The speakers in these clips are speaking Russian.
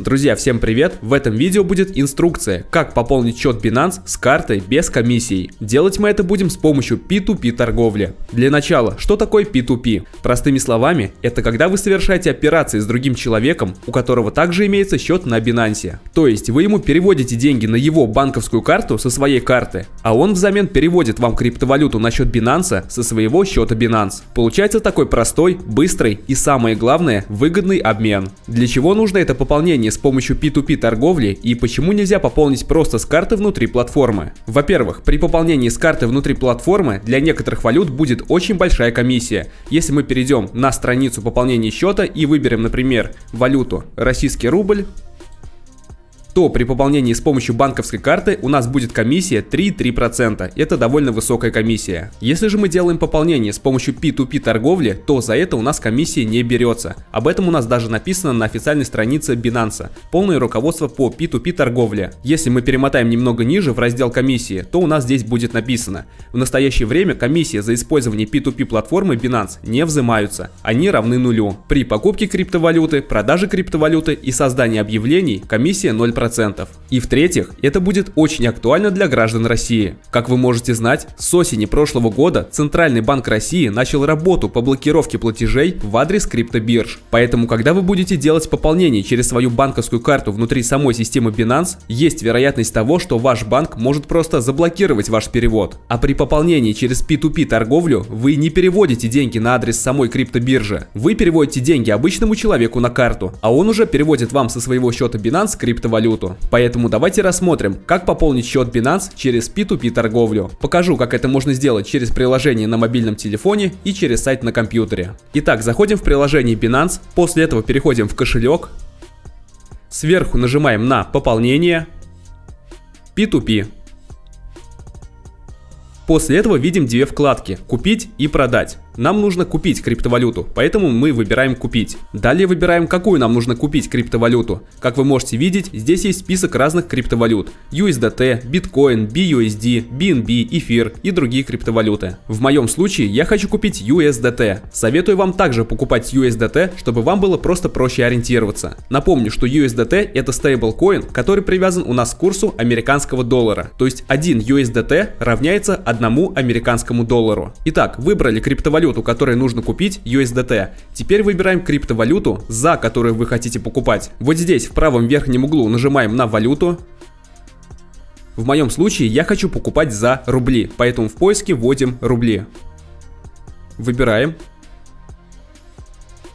Друзья, всем привет! В этом видео будет инструкция, как пополнить счет Binance с картой без комиссии. Делать мы это будем с помощью P2P торговли. Для начала, что такое P2P? Простыми словами, это когда вы совершаете операции с другим человеком, у которого также имеется счет на Binance. То есть вы ему переводите деньги на его банковскую карту со своей карты, а он взамен переводит вам криптовалюту на счет Binance со своего счета Binance. Получается такой простой, быстрый и самое главное, выгодный обмен. Для чего нужно это пополнение с помощью P2P торговли и почему нельзя пополнить просто с карты внутри платформы. Во-первых, при пополнении с карты внутри платформы для некоторых валют будет очень большая комиссия. Если мы перейдем на страницу пополнения счета и выберем, например, валюту российский рубль, то при пополнении с помощью банковской карты у нас будет комиссия 3,3%. Это довольно высокая комиссия. Если же мы делаем пополнение с помощью P2P торговли, то за это у нас комиссия не берется. Об этом у нас даже написано на официальной странице Binance. Полное руководство по P2P торговле. Если мы перемотаем немного ниже в раздел комиссии, то у нас здесь будет написано. В настоящее время комиссия за использование P2P платформы Binance не взимаются. Они равны нулю. При покупке криптовалюты, продаже криптовалюты и создании объявлений комиссия 0%. 10%. И в-третьих, это будет очень актуально для граждан России. Как вы можете знать, с осени прошлого года Центральный банк России начал работу по блокировке платежей в адрес криптобирж. Поэтому, когда вы будете делать пополнение через свою банковскую карту внутри самой системы Binance, есть вероятность того, что ваш банк может просто заблокировать ваш перевод. А при пополнении через P2P торговлю вы не переводите деньги на адрес самой криптобиржи. Вы переводите деньги обычному человеку на карту, а он уже переводит вам со своего счета Binance криптовалюту валюту. Поэтому давайте рассмотрим, как пополнить счет Binance через P2P торговлю. Покажу, как это можно сделать через приложение на мобильном телефоне и через сайт на компьютере. Итак, заходим в приложение Binance, после этого переходим в кошелек, сверху нажимаем на пополнение, P2P. После этого видим две вкладки «Купить» и «Продать». Нам нужно купить криптовалюту, поэтому мы выбираем купить. Далее выбираем, какую нам нужно купить криптовалюту. Как вы можете видеть, здесь есть список разных криптовалют. USDT, Bitcoin, BUSD, BNB, эфир и другие криптовалюты. В моем случае я хочу купить USDT. Советую вам также покупать USDT, чтобы вам было просто проще ориентироваться. Напомню, что USDT это стейблкоин, который привязан у нас к курсу американского доллара. То есть 1 USDT равняется 1 американскому доллару. Итак, выбрали криптовалюту криптовалюту, которую нужно купить, USDT. Теперь выбираем криптовалюту, за которую вы хотите покупать. Вот здесь в правом верхнем углу нажимаем на валюту. В моем случае я хочу покупать за рубли, поэтому в поиске вводим рубли. Выбираем.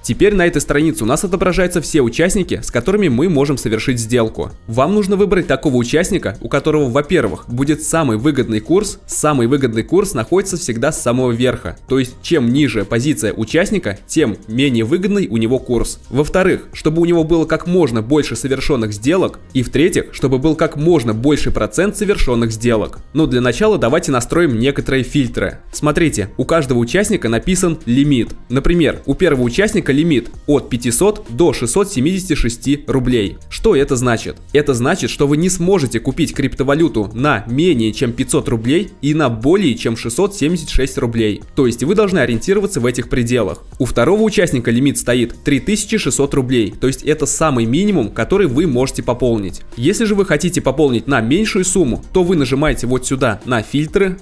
Теперь на этой странице у нас отображаются все участники, с которыми мы можем совершить сделку. Вам нужно выбрать такого участника, у которого, во-первых, будет самый выгодный курс. Самый выгодный курс находится всегда с самого верха. То есть, чем ниже позиция участника, тем менее выгодный у него курс. Во-вторых, чтобы у него было как можно больше совершенных сделок. И в-третьих, чтобы был как можно больше процент совершенных сделок. Но для начала давайте настроим некоторые фильтры. Смотрите, у каждого участника написан лимит. Например, у первого участника лимит от 500 до 676 рублей. Что это значит? Это значит, что вы не сможете купить криптовалюту на менее чем 500 рублей и на более чем 676 рублей. То есть вы должны ориентироваться в этих пределах. У второго участника лимит стоит 3600 рублей, то есть это самый минимум, который вы можете пополнить. Если же вы хотите пополнить на меньшую сумму, то вы нажимаете вот сюда на фильтры,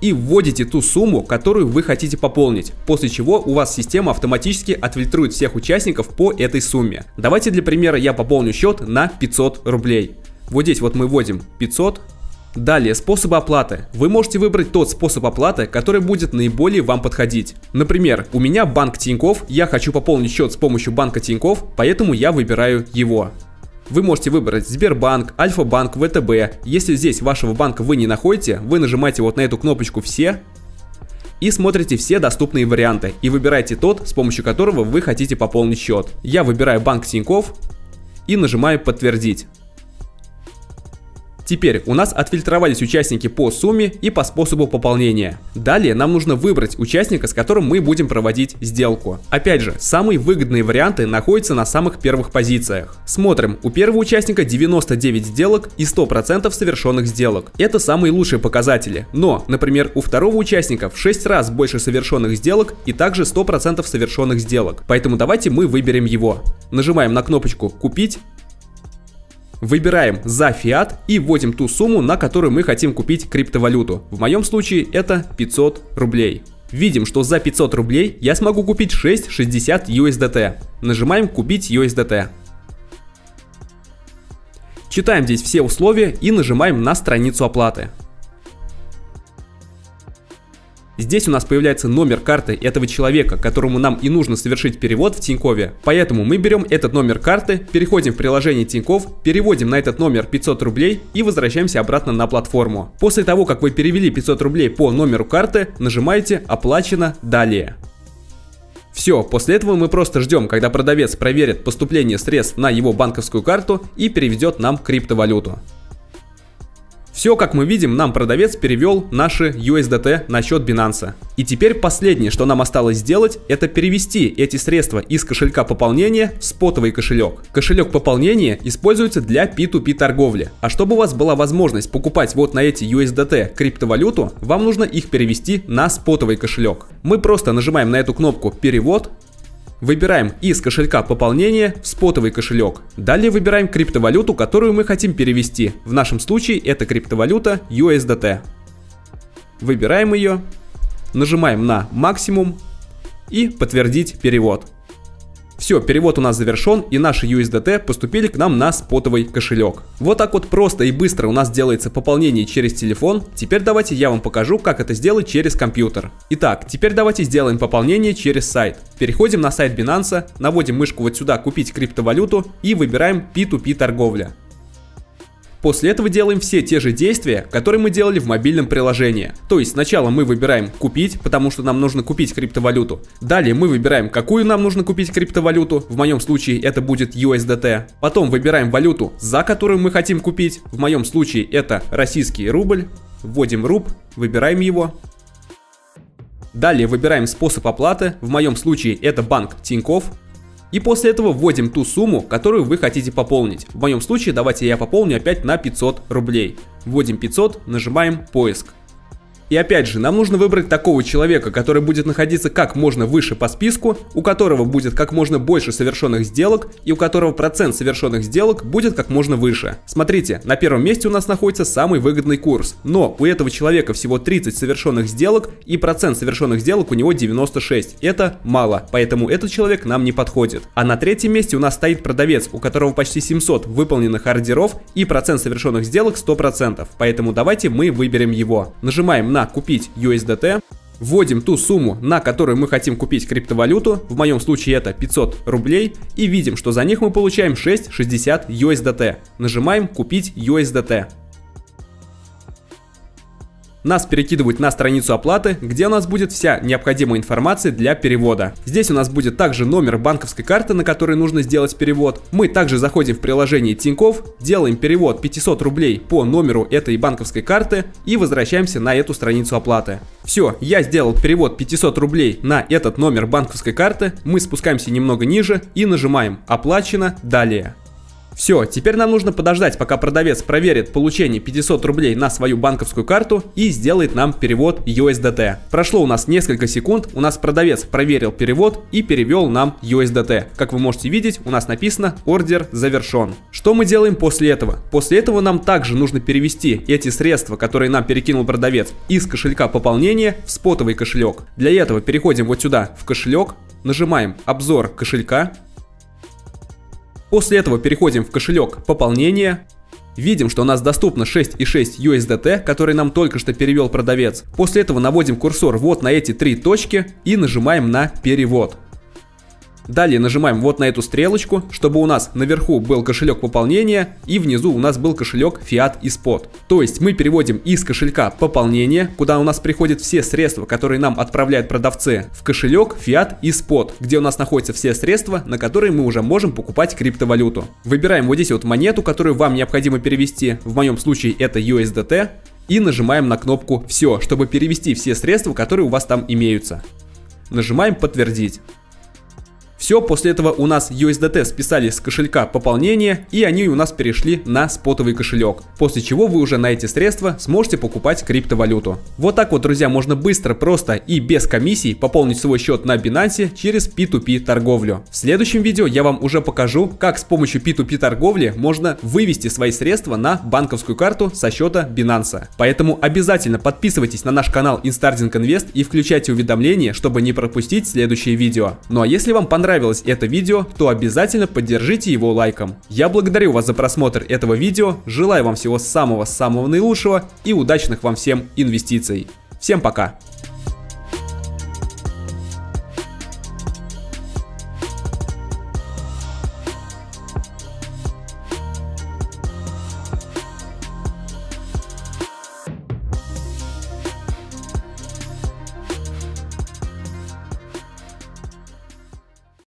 и вводите ту сумму, которую вы хотите пополнить, после чего у вас система автоматически отфильтрует всех участников по этой сумме. Давайте для примера я пополню счет на 500 рублей. Вот здесь вот мы вводим 500, Далее, способы оплаты. Вы можете выбрать тот способ оплаты, который будет наиболее вам подходить. Например, у меня банк Тиньков, я хочу пополнить счет с помощью банка Тиньков, поэтому я выбираю его. Вы можете выбрать Сбербанк, Альфа-банк, ВТБ. Если здесь вашего банка вы не находите, вы нажимаете вот на эту кнопочку «Все», и смотрите все доступные варианты и выбираете тот, с помощью которого вы хотите пополнить счет. Я выбираю банк Тиньков и нажимаю подтвердить. Теперь у нас отфильтровались участники по сумме и по способу пополнения. Далее нам нужно выбрать участника, с которым мы будем проводить сделку. Опять же, самые выгодные варианты находятся на самых первых позициях. Смотрим, у первого участника 99 сделок и 100% совершенных сделок. Это самые лучшие показатели. Но, например, у второго участника в 6 раз больше совершенных сделок и также 100% совершенных сделок. Поэтому давайте мы выберем его. Нажимаем на кнопочку «Купить», Выбираем за фиат и вводим ту сумму, на которую мы хотим купить криптовалюту. В моем случае это 500 рублей. Видим, что за 500 рублей я смогу купить 6,60 USDT. Нажимаем «Купить USDT». Читаем здесь все условия и нажимаем на страницу оплаты. Здесь у нас появляется номер карты этого человека, которому нам и нужно совершить перевод в Тинькове. Поэтому мы берем этот номер карты, переходим в приложение Тиньков, переводим на этот номер 500 рублей и возвращаемся обратно на платформу. После того, как вы перевели 500 рублей по номеру карты, нажимаете «Оплачено далее». Все, после этого мы просто ждем, когда продавец проверит поступление средств на его банковскую карту и переведет нам криптовалюту. Все, как мы видим, нам продавец перевел наши USDT на счет Binance. И теперь последнее, что нам осталось сделать, это перевести эти средства из кошелька пополнения в спотовый кошелек. Кошелек пополнения используется для P2P торговли. А чтобы у вас была возможность покупать вот на эти USDT криптовалюту, вам нужно их перевести на спотовый кошелек. Мы просто нажимаем на эту кнопку «Перевод», Выбираем из кошелька пополнение в спотовый кошелек. Далее выбираем криптовалюту, которую мы хотим перевести. В нашем случае это криптовалюта USDT. Выбираем ее, нажимаем на максимум и подтвердить перевод. Все, перевод у нас завершен, и наши USDT поступили к нам на спотовый кошелек. Вот так вот просто и быстро у нас делается пополнение через телефон. Теперь давайте я вам покажу, как это сделать через компьютер. Итак, теперь давайте сделаем пополнение через сайт. Переходим на сайт Binance, наводим мышку вот сюда «Купить криптовалюту» и выбираем P2P торговля. После этого делаем все те же действия, которые мы делали в мобильном приложении. То есть сначала мы выбираем купить, потому что нам нужно купить криптовалюту. Далее мы выбираем, какую нам нужно купить криптовалюту. В моем случае это будет USDT. Потом выбираем валюту, за которую мы хотим купить. В моем случае это российский рубль. Вводим руб, выбираем его. Далее выбираем способ оплаты. В моем случае это банк Тинькофф. И после этого вводим ту сумму, которую вы хотите пополнить. В моем случае давайте я пополню опять на 500 рублей. Вводим 500, нажимаем поиск. И опять же, нам нужно выбрать такого человека, который будет находиться как можно выше по списку, у которого будет как можно больше совершенных сделок и у которого процент совершенных сделок будет как можно выше. Смотрите, на первом месте у нас находится самый выгодный курс, но у этого человека всего 30 совершенных сделок и процент совершенных сделок у него 96. Это мало, поэтому этот человек нам не подходит. А на третьем месте у нас стоит продавец, у которого почти 700 выполненных ордеров и процент совершенных сделок 100%, поэтому давайте мы выберем его. Нажимаем на купить USDT, вводим ту сумму, на которую мы хотим купить криптовалюту, в моем случае это 500 рублей, и видим, что за них мы получаем 6,60 USDT. Нажимаем купить USDT нас перекидывают на страницу оплаты, где у нас будет вся необходимая информация для перевода. Здесь у нас будет также номер банковской карты, на которой нужно сделать перевод. Мы также заходим в приложение Тиньков, делаем перевод 500 рублей по номеру этой банковской карты и возвращаемся на эту страницу оплаты. Все, я сделал перевод 500 рублей на этот номер банковской карты, мы спускаемся немного ниже и нажимаем «Оплачено. Далее». Все, теперь нам нужно подождать, пока продавец проверит получение 500 рублей на свою банковскую карту и сделает нам перевод USDT. Прошло у нас несколько секунд, у нас продавец проверил перевод и перевел нам USDT. Как вы можете видеть, у нас написано ордер завершен. Что мы делаем после этого? После этого нам также нужно перевести эти средства, которые нам перекинул продавец, из кошелька пополнения в спотовый кошелек. Для этого переходим вот сюда в кошелек, нажимаем обзор кошелька, После этого переходим в кошелек пополнения. Видим, что у нас доступно 6,6 USDT, который нам только что перевел продавец. После этого наводим курсор вот на эти три точки и нажимаем на перевод. Далее нажимаем вот на эту стрелочку, чтобы у нас наверху был кошелек пополнения и внизу у нас был кошелек Fiat и Spot. То есть мы переводим из кошелька пополнения, куда у нас приходят все средства, которые нам отправляют продавцы, в кошелек Fiat и Spot, где у нас находятся все средства, на которые мы уже можем покупать криптовалюту. Выбираем вот здесь вот монету, которую вам необходимо перевести, в моем случае это USDT, и нажимаем на кнопку «Все», чтобы перевести все средства, которые у вас там имеются. Нажимаем «Подтвердить». Все, после этого у нас USDT списали с кошелька пополнения, и они у нас перешли на спотовый кошелек, после чего вы уже на эти средства сможете покупать криптовалюту. Вот так вот, друзья, можно быстро, просто и без комиссий пополнить свой счет на Binance через P2P торговлю. В следующем видео я вам уже покажу, как с помощью P2P торговли можно вывести свои средства на банковскую карту со счета Binance. Поэтому обязательно подписывайтесь на наш канал Instarding Invest и включайте уведомления, чтобы не пропустить следующие видео. Ну а если вам понравилось понравилось это видео, то обязательно поддержите его лайком. Я благодарю вас за просмотр этого видео, желаю вам всего самого-самого наилучшего и удачных вам всем инвестиций. Всем пока!